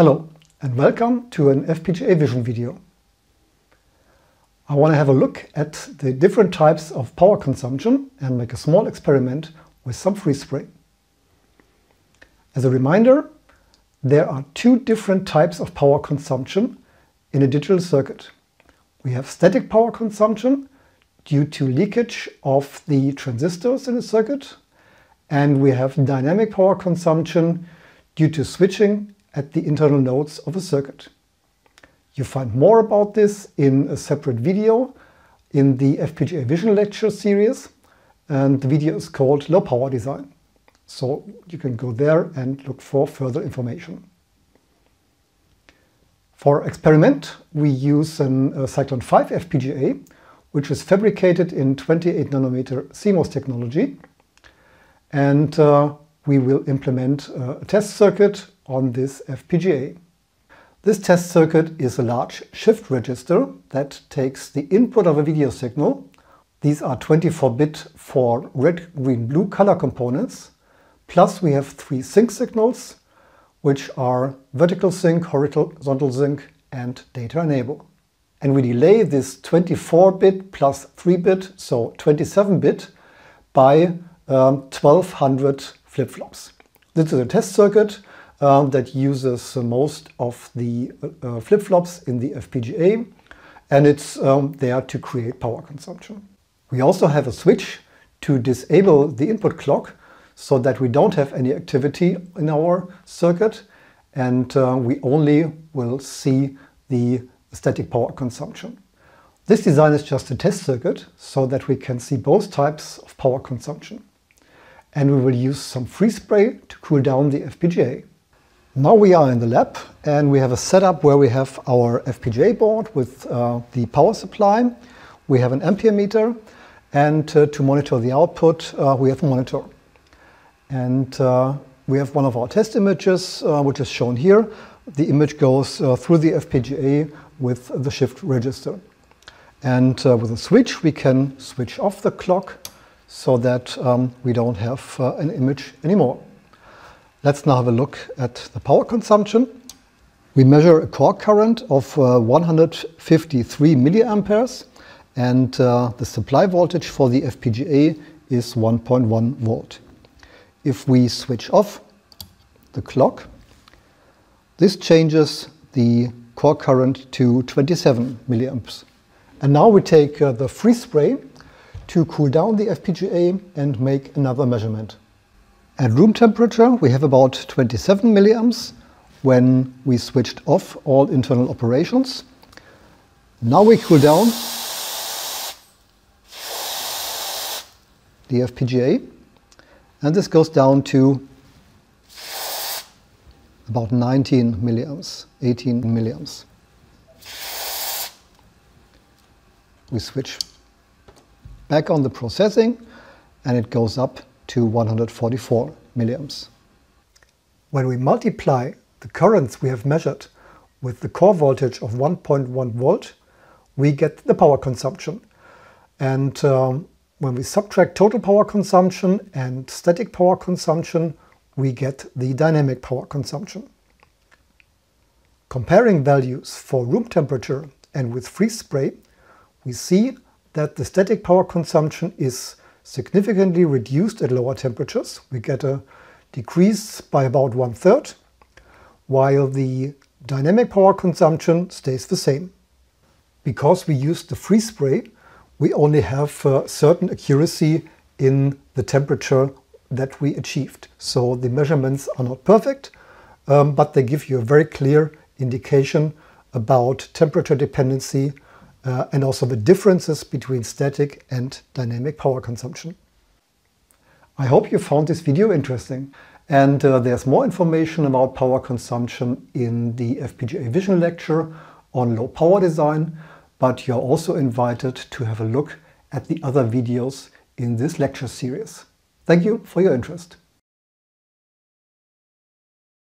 Hello and welcome to an FPGA Vision video. I want to have a look at the different types of power consumption and make a small experiment with some freeze spray. As a reminder, there are two different types of power consumption in a digital circuit. We have static power consumption due to leakage of the transistors in a circuit and we have dynamic power consumption due to switching at the internal nodes of a circuit. You find more about this in a separate video in the FPGA Vision lecture series and the video is called Low Power Design. So you can go there and look for further information. For experiment, we use an, a Cyclone 5 FPGA, which is fabricated in 28 nanometer CMOS technology. And uh, we will implement a test circuit on this FPGA. This test circuit is a large shift register that takes the input of a video signal. These are 24-bit for red, green, blue color components. Plus we have three sync signals, which are vertical sync, horizontal sync, and data enable. And we delay this 24-bit plus 3-bit, so 27-bit, by um, 1200 flip-flops. This is a test circuit um, that uses uh, most of the uh, flip-flops in the FPGA and it's um, there to create power consumption. We also have a switch to disable the input clock so that we don't have any activity in our circuit and uh, we only will see the static power consumption. This design is just a test circuit so that we can see both types of power consumption. And we will use some freeze spray to cool down the FPGA. Now we are in the lab and we have a setup where we have our FPGA board with uh, the power supply. We have an ampere meter and uh, to monitor the output uh, we have a monitor. And uh, we have one of our test images uh, which is shown here. The image goes uh, through the FPGA with the shift register. And with a switch we can switch off the clock so that um, we don't have an image anymore. Let's now have a look at the power consumption. We measure a core current of uh, 153 milliamperes and uh, the supply voltage for the FPGA is 1.1 volt. If we switch off the clock, this changes the core current to 27 milliamps. And now we take uh, the freeze spray to cool down the FPGA and make another measurement. At room temperature, we have about 27 milliamps when we switched off all internal operations. Now we cool down the FPGA, and this goes down to about 19 milliamps, 18 milliamps. We switch back on the processing, and it goes up to 144 milliamps. When we multiply the currents we have measured with the core voltage of 1.1 volt, we get the power consumption. And um, when we subtract total power consumption and static power consumption, we get the dynamic power consumption. Comparing values for room temperature and with freeze spray, we see that the static power consumption is significantly reduced at lower temperatures. We get a decrease by about one third, while the dynamic power consumption stays the same. Because we use the freeze spray, we only have a certain accuracy in the temperature that we achieved. So the measurements are not perfect, um, but they give you a very clear indication about temperature dependency uh, and also the differences between static and dynamic power consumption. I hope you found this video interesting and uh, there's more information about power consumption in the FPGA Vision lecture on low power design, but you're also invited to have a look at the other videos in this lecture series. Thank you for your interest.